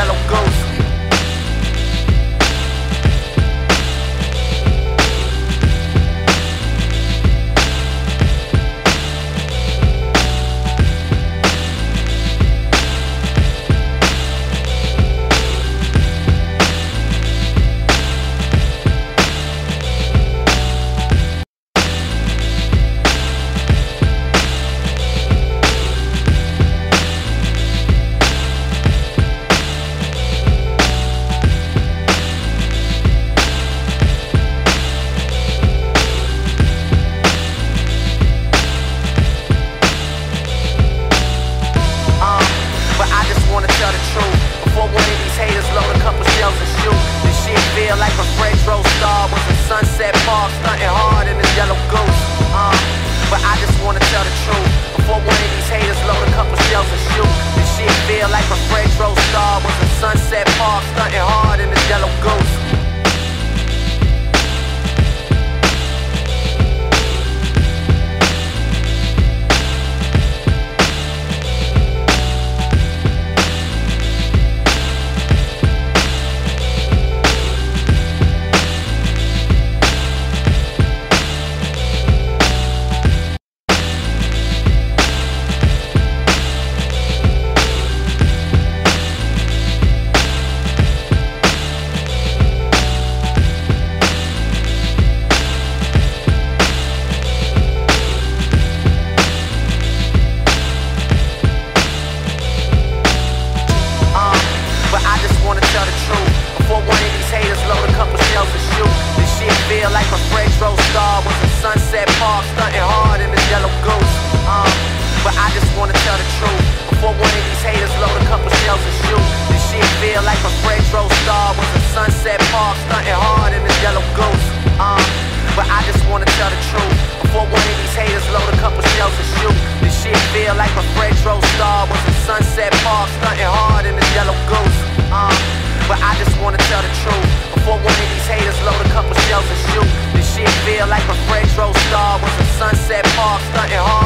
yellow ghost. all stunting hard in this yellow ghost. Uh, but I just wanna tell the truth. but I just wanna tell the truth. Before one of these haters load a couple shells to shoot, this shit feel like a Fred Rose star with a sunset park stunting hard. Yeah.